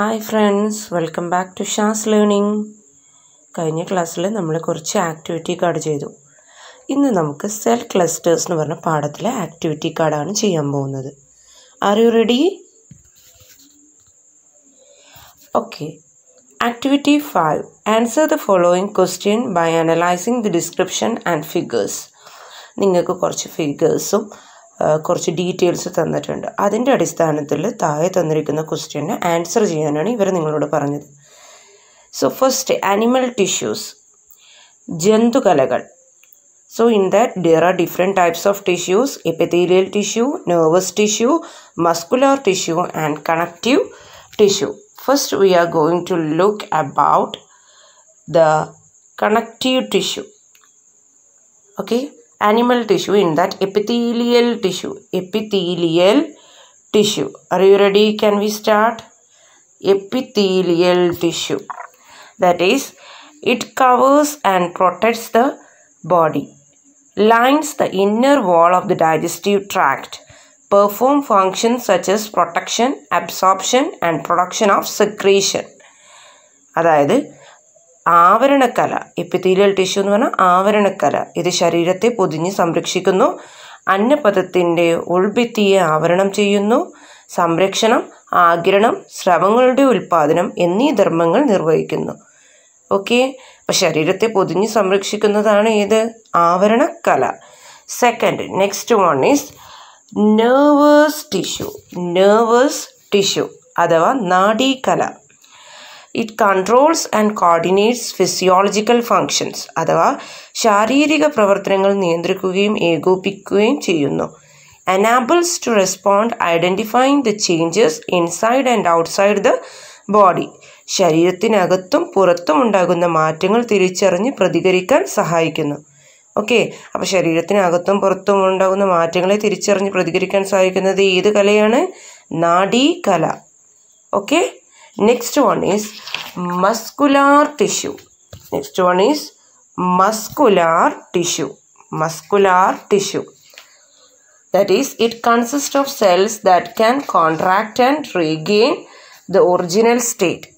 Hi friends welcome back to Shaz learning കഴിഞ്ഞ ക്ലാസ്സിൽ നമ്മൾ കുറച്ച് ആക്ടിവിറ്റി കാർഡ് ചെയ്തു. ഇന്ന് നമുക്ക് സെൽ ക്ലസ്റ്റേഴ്സ് എന്ന് പറഞ്ഞ പാഠത്തിലെ ആക്ടിവിറ്റി കാർഡാണ് ചെയ്യാൻ പോകുന്നത്. Are you ready okay activity five answer the following question by analysing the description and figures നിങ്ങൾക്ക് കുറച്ച് ഫിഗേഴ്സും കുറച്ച് ഡീറ്റെയിൽസ് തന്നിട്ടുണ്ട്. അതിന്റെ അടിസ്ഥാനത്തിൽ താഴെ തന്നിരിക്കുന്ന ക്വസ്റ്റ്യന് ആൻസർ ചെയ്യാനാണ് ഇവർ നിങ്ങളോട് പറഞ്ഞത്. സോ ഫസ്റ്റ് ആനിമൽ ടിഷ്യൂസ് ജന്തുകലകൾ. So in that there are different types of tissues epithelial tissue nervous tissue muscular tissue and connective tissue first we are going to look about the connective tissue okay? animal tissue in that epithelial tissue epithelial tissue are you ready can we start epithelial tissue that is it covers and protects the body lines the inner wall of the digestive tract perform functions such as protection absorption and production of secretion അതായത് ആവരണക്കല epithelial tissue എന്ന് പറഞ്ഞാൽ ആവരണക്കല. ഇത് ശരീരത്തെ പൊതിഞ്ഞ് സംരക്ഷിക്കുന്നു. അന്നപഥത്തിന്റെ ഉൾഭിത്തിയെ ആവരണം ചെയ്യുന്നു. സംരക്ഷണം ആഗിരണം സ്രവങ്ങളുടെ ഉൽപ്പാദനം എന്നീ ധർമ്മങ്ങൾ നിർവഹിക്കുന്നു. ഓക്കെ? അപ്പം ശരീരത്തെ പൊതിഞ്ഞ് സംരക്ഷിക്കുന്നതാണ് ഏത്? ആവരണക്കല. Second next one is nervous tissue nervous tissue അഥവാ നാഡീകല. It controls and coordinates physiological functions അഥവാ ശാരീരിക പ്രവർത്തനങ്ങൾ നിയന്ത്രിക്കുകയും ഏകോപിക്കുകയും ചെയ്യുന്നു. Enables to respond identifying the changes inside and outside the body ശരീരത്തിനകത്തും പുറത്തും ഉണ്ടാകുന്ന മാറ്റങ്ങൾ തിരിച്ചറിഞ്ഞ് പ്രതികരിക്കാൻ സഹായിക്കുന്നു. ഓക്കെ അപ്പോൾ ശരീരത്തിനകത്തും പുറത്തും ഉണ്ടാകുന്ന മാറ്റങ്ങളെ തിരിച്ചറിഞ്ഞ് പ്രതികരിക്കാൻ സഹായിക്കുന്നത് ഏത് കലയാണ്? നാഡീ കല okay next one is muscular tissue next one is muscular tissue muscular tissue that is it consist of cells that can contract and regain the original state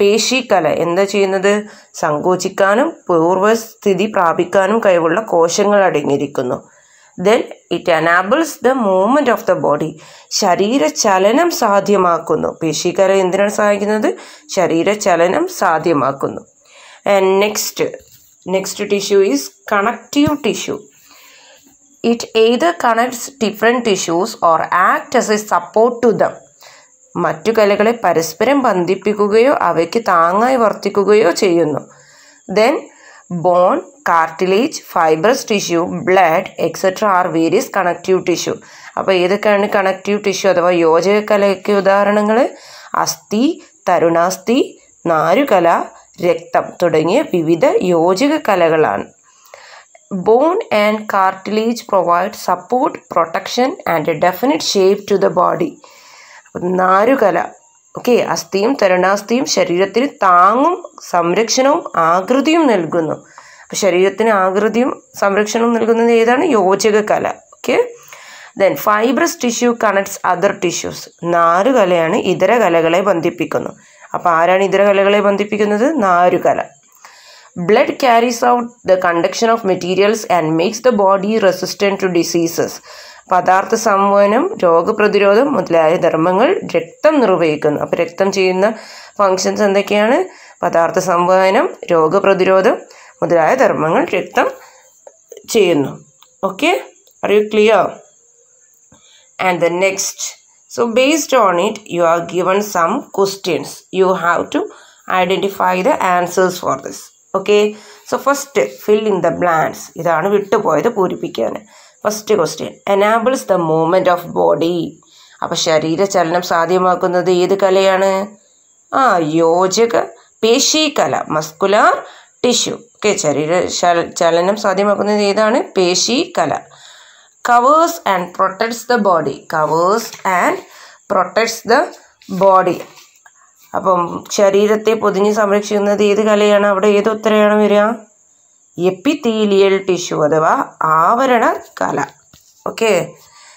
പേശിക്കല എന്താ ചെയ്യുന്നത്? സങ്കോചിക്കാനും പൂർവസ്ഥിതി പ്രാപിക്കാനും കഴിവുള്ള കോശങ്ങൾ അടങ്ങിയിരിക്കുന്നു. Then it enables the movement of the body ശരീരചലനം സാധ്യമാക്കുന്നു. പേശിക്കല എന്തിനാണ് സഹായിക്കുന്നത്? ശരീരചലനം സാധ്യമാക്കുന്നു. And next next tissue is connective tissue it either connects different tissues or act as a support to them മറ്റു കലകളെ പരസ്പരം ബന്ധിപ്പിക്കുകയോ അവയ്ക്ക് താങ്ങായി വർത്തിക്കുകയോ ചെയ്യുന്നു. Then bone cartilage fibrous tissue blood etcetera are various connective tissue അപ്പോൾ ഏതൊക്കെയാണ് കണക്റ്റീവ് ടിഷ്യൂ അഥവാ യോജകലയ്ക്ക് ഉദാഹരണങ്ങൾ? അസ്ഥി തരുണാസ്ഥി നാരുകല രക്തം തുടങ്ങിയ വിവിധ യോജക കലകളാണ് bone and cartilage provide support protection and a definite shape to the body നാരുകല okay അസ്ഥിയും തരണാസ്ഥിയും ശരീരത്തിന് താങ്ങും സംരക്ഷണവും ആകൃതിയും നൽകുന്നു. അപ്പോൾ ശരീരത്തിന് ആകൃതിയും സംരക്ഷണവും നൽകുന്നത് ഏതാണ്? യോജക കല okay? Then fibrous tissue connects other tissues നാരുകലയാണ് ഇതര കലകളെ ബന്ധിപ്പിക്കുന്നു. അപ്പോൾ ആരാണ് ഇതര കലകളെ ബന്ധിപ്പിക്കുന്നത്? നാരുകല. Blood carries out the conduction of materials and makes the body resistant to diseases പദാർത്ഥ സംവഹനം രോഗപ്രതിരോധം മുതലായ ധർമ്മങ്ങൾ രക്തം നിർവഹിക്കുന്നു. അപ്പോൾ രക്തം ചെയ്യുന്ന ഫങ്ഷൻസ് എന്തൊക്കെയാണ്? പദാർത്ഥ സംവഹനം രോഗപ്രതിരോധം മുതലായ ധർമ്മങ്ങൾ രക്തം ചെയ്യുന്നു. Okay are you clear and the next so based on it you are given some questions you have to identify the answers for this okay so first fill in the blanks ഇതാണ് വിട്ടുപോയത് പൂരിപ്പിക്കാൻ first question enables the movement of body അപ്പോൾ ശരീരചലനം സാധ്യമാക്കുന്നത് ഏത് കലയാണ്? ആ യോജക പേശീകല മസ്കുലാർ ടിഷ്യൂ. ഓക്കെ ശരീര ചലനം സാധ്യമാക്കുന്നത് ഏതാണ്? പേശീകല. Covers and protects the body covers and protects the body അപ്പം ശരീരത്തെ പൊതിഞ്ഞ് സംരക്ഷിക്കുന്നത് ഏത് കലയാണ്? അവിടെ ഏത് ഉത്തരയാണ് വരിക? epithelial tissue adava avarana kala okay?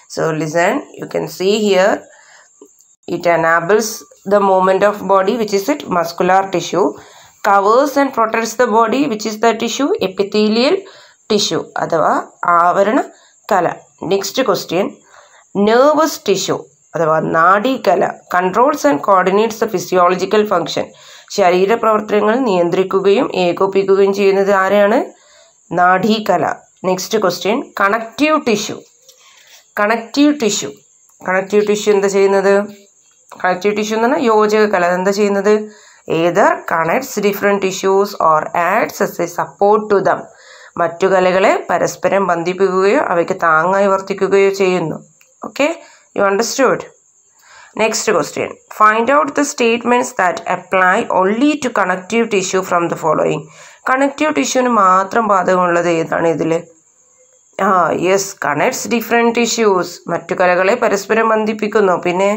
So listen you can see here it enables the movement of body which is it? Muscular tissue. Covers and protects the body which is the tissue? Epithelial tissue adava avarana kala next question. Nervous tissue. അഥവാ നാഡീകല controls and coordinates the physiological function ശരീരപ്രവർത്തനങ്ങൾ നിയന്ത്രിക്കുകയും ഏകോപിക്കുകയും ചെയ്യുന്നത് ആരെയാണ് നാഡീകല. Next question connective tissue connective tissue connective tissue എന്താ ചെയ്യുന്നത്? Connective tissue എന്ന് പറഞ്ഞാൽ യോജക കല എന്താ ചെയ്യുന്നത്? Either connects different tissues or acts as a support to them മറ്റു കലകളെ പരസ്പരം ബന്ധിപ്പിക്കുകയോ അവയ്ക്ക് താങ്ങായി വർത്തിക്കുകയോ ചെയ്യുന്നു. Okay you understood next question find out the statements that apply only to connective tissue from the following connective ടിഷ്യൂവിന് മാത്രം ബാധകമുള്ളത് ഏതാണ് ഇതിൽ? ആ യെസ് കണക്ട്സ് ഡിഫറെന്റ് ടിഷ്യൂസ് മറ്റു കലകളെ പരസ്പരം ബന്ധിപ്പിക്കുന്നു. പിന്നെ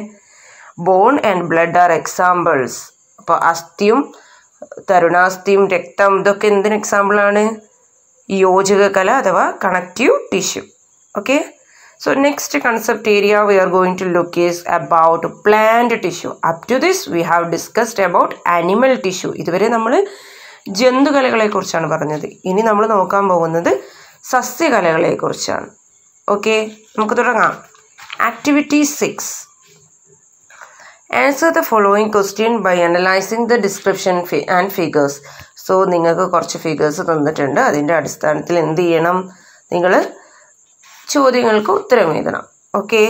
bone and blood are examples അപ്പോൾ അസ്ഥിയും തരുണാസ്ഥിയും രക്തം ഇതൊക്കെ എന്തിന് എക്സാമ്പിളാണ് യോജക കല അഥവാ connective tissue okay so next concept area we are going to look is about plant tissue. Up to this we have discussed about animal tissue. ഇതുവരെ നമ്മൾ ജന്തുകലകളെ കുറിച്ചാണ് പറഞ്ഞത്. ഇനി നമ്മൾ നോക്കാൻ പോകുന്നത് സസ്യകലകളെ കുറിച്ചാണ്. ഓക്കെ നമുക്ക് തുടങ്ങാം. Activity six answer the following question by analysing the description and figures so നിങ്ങൾക്ക് കുറച്ച് ഫിഗേഴ്സ് തന്നിട്ടുണ്ട്. അതിന്റെ അടിസ്ഥാനത്തിൽ എന്ത് ചെയ്യണം? നിങ്ങൾ ചോദ്യങ്ങൾക്ക് ഉത്തരം എഴുതണം. Okay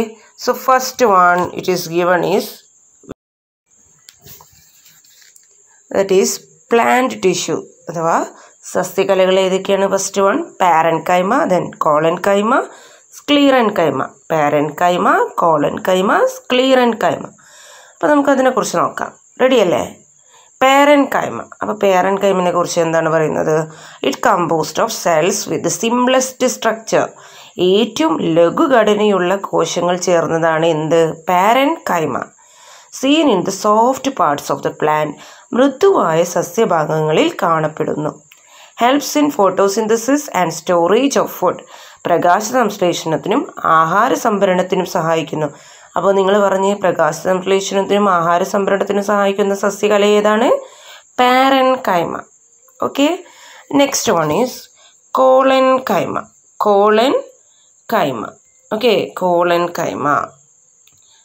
so first one it is given is that is plant tissue അഥവാ സസ്യകലകൾ ഏതൊക്കെയാണ് first one parenchyma then collenchyma sclerenchyma parenchyma collenchyma sclerenchyma അപ്പോൾ നമുക്കതിനെക്കുറിച്ച് നോക്കാം. റെഡിയല്ലേ പേരൻ കൈമ അപ്പോൾ പേരൻ കൈമിനെ കുറിച്ച് എന്താണ് പറയുന്നത്? It composed of cells with simplest structure ഏറ്റവും ലഘുഘടനയുള്ള കോശങ്ങൾ ചേർന്നതാണ് എന്ത്? Parenchyma. Seen in the soft parts of the plant മൃദുവായ സസ്യഭാഗങ്ങളിൽ കാണപ്പെടുന്നു. Helps in photosynthesis and storage of food. പ്രകാശ സംശ്ലേഷണത്തിനും ആഹാര സംഭരണത്തിനും സഹായിക്കുന്നു. അപ്പോൾ നിങ്ങൾ പറഞ്ഞ് പ്രകാശ സംശ്ലേഷണത്തിനും ആഹാര സംഭരണത്തിനും സഹായിക്കുന്ന സസ്യകല ഏതാണ്? Parenchyma. Okay? Next one is collenchyma. Collenchyma. Okay collenchyma.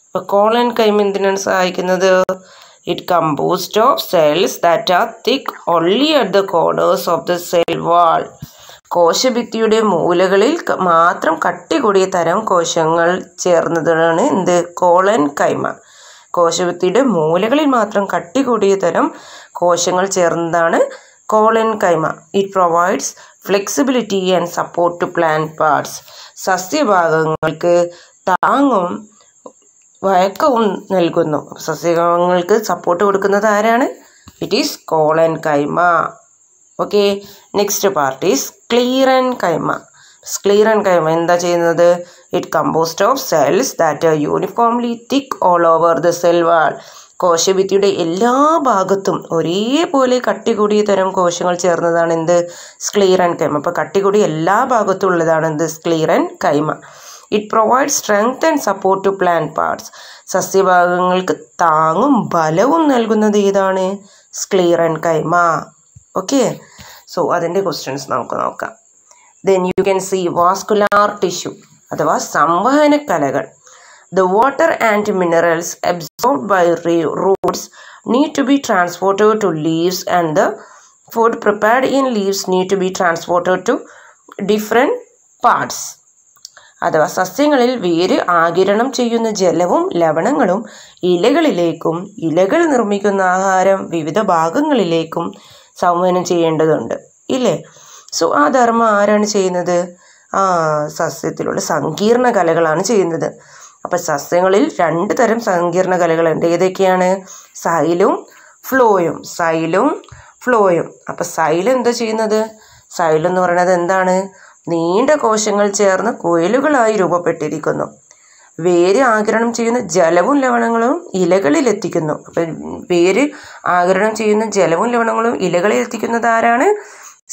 അപ്പോൾ കോളൻ കൈമ എന്തിനാണ് സഹായിക്കുന്നത്? It composed of cells that are thick only at the corners of the cell wall കോശഭിത്തിയുടെ മൂലകളിൽ മാത്രം കട്ടി കൂടിയ തരം കോശങ്ങൾ ചേർന്നതാണ് എന്ത്? കോളൻ കൈമ. കോശഭിത്തിയുടെ മൂലകളിൽ മാത്രം കട്ടി കൂടിയ തരം കോശങ്ങൾ ചേർന്നതാണ് collenchyma. It provides flexibility and support to plant parts സസ്യഭാഗങ്ങൾക്ക് താങ്ങും വഴക്കവും നൽകുന്നു. സസ്യഭാഗങ്ങൾക്ക് സപ്പോർട്ട് കൊടുക്കുന്നത് ആരാണ്? It is collenchyma. Okay next part is sclerenchyma. Sclerenchyma എന്താ ചെയ്യുന്നത്? It composed of cells that uniformly thick all over the cell wall കോശഭിത്തിയുടെ എല്ലാ ഭാഗത്തും ഒരേപോലെ കട്ടി കൂടിയ തരം കോശങ്ങൾ ചേർന്നതാണ് എന്ത്? സ്ക്ലീറൻ കൈമ അപ്പോൾ കട്ടി കൂടി എല്ലാ ഭാഗത്തും ഉള്ളതാണ് എന്ത്? Sclerenchyma it provide strength and support to plant parts സസ്യഭാഗങ്ങൾക്ക് താങ്ങും ബലവും നൽകുന്നത് ഏതാണ്? സ്ക്ലീറൻ കൈമ ഓക്കെ സോ അതിന്റെ ക്വസ്റ്റ്യൻസ് നമുക്ക് നോക്കാം. Then you can see vascular tissue അഥവാ സംവഹന കലകൾ the water and minerals absorbed by roots need to be transported to leaves and the food prepared in leaves need to be transported to different parts. അഥവാ സസ്യങ്ങളിൽ വേര് ആകിരണം ചെയ്യുന്ന ജലവും ലവണങ്ങളും ഇലകളിലേക്കും ഇലകൾ നിർമ്മിക്കുന്ന ആഹാരം വിവിധ ഭാഗങ്ങളിലേക്കും സംവഹനം ചെയ്യേണ്ടതുണ്ട്. ഇല്ലേ? സോ ആ ധർമ്മം ആരാണ് ചെയ്യുന്നത്? ആ സസ്യത്തിലുള്ള സങ്കീർണ കലകളാണ് ചെയ്യുന്നത്. അപ്പം സസ്യങ്ങളിൽ രണ്ട് തരം സങ്കീർണ കലകളുണ്ട് ഏതൊക്കെയാണ്? സൈലും ഫ്ലോയും സൈലും ഫ്ലോയും. അപ്പം സൈലം എന്താ ചെയ്യുന്നത്? സൈലം എന്ന് പറയുന്നത് എന്താണ്? നീണ്ട കോശങ്ങൾ ചേർന്ന് കുഴലുകളായി രൂപപ്പെട്ടിരിക്കുന്നു. വേര് ആഗിരണം ചെയ്യുന്ന ജലവും ലവണങ്ങളും ഇലകളിൽ എത്തിക്കുന്നു. അപ്പം വേര് ആഗിരണം ചെയ്യുന്ന ജലവും ലവണങ്ങളും ഇലകളിൽ എത്തിക്കുന്നത് ആരാണ്?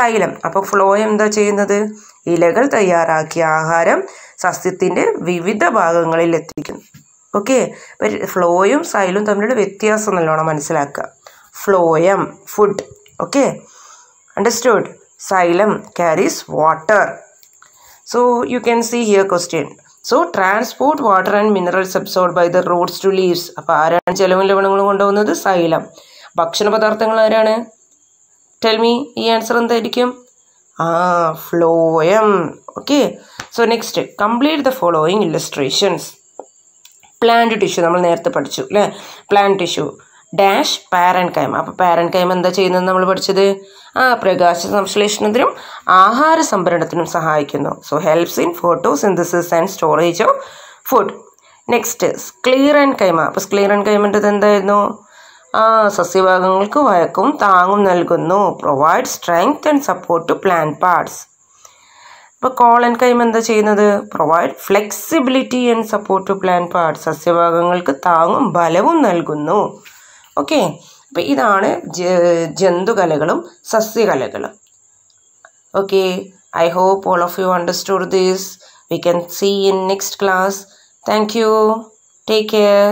തൈലം. അപ്പോൾ ഫ്ലോയം എന്താ ചെയ്യുന്നത്? ഇലകൾ തയ്യാറാക്കിയ ആഹാരം സസ്യത്തിന്റെ വിവിധ ഭാഗങ്ങളിൽ എത്തിക്കുന്നു ഓക്കെ ഫ്ലോയും സൈലും തമ്മിലുള്ള വ്യത്യാസം നല്ലോണം മനസ്സിലാക്കുക. Phloem food okay understood xylem carries water so you can see here question so transport water and minerals absorbed by the roots to leaves അപ്പോൾ ആരാണ് ജലവും ലവണങ്ങളും കൊണ്ടുപോകുന്നത്? സൈലം ഭക്ഷണ പദാർത്ഥങ്ങൾ ആരാണ്? ടെൽ മീ ഈ ആൻസർ എന്തായിരിക്കും? ആ phloem okay so next complete the following illustrations plant tissue നമ്മൾ നേരത്തെ പഠിച്ചു അല്ലേ plant tissue dash parenchyma അപ്പോൾ പാരൻ കൈമ എന്താ ചെയ്യുന്നത് നമ്മൾ പഠിച്ചത്? ആ പ്രകാശ സംശ്ലേഷണത്തിനും ആഹാര സംഭരണത്തിനും സഹായിക്കുന്നു. So helps in photosynthesis and storage of food next sclerenchyma അപ്പോൾ സ്ക്ലീറൻ കൈമന്റെത് എന്തായിരുന്നു? ആ സസ്യഭാഗങ്ങൾക്ക് വഴക്കും താങ്ങും നൽകുന്നു. Provide strength and support to plant parts ഇപ്പോൾ കോളൻ കൈം എന്താ ചെയ്യുന്നത്? Provide flexibility and support to plant parts സസ്യഭാഗങ്ങൾക്ക് താങ്ങും ബലവും നൽകുന്നു. ഓക്കെ അപ്പോൾ ഇതാണ് ജന്തുകലകളും സസ്യകലകളും. Okay I hope all of you understood these we can see in next class thank you take care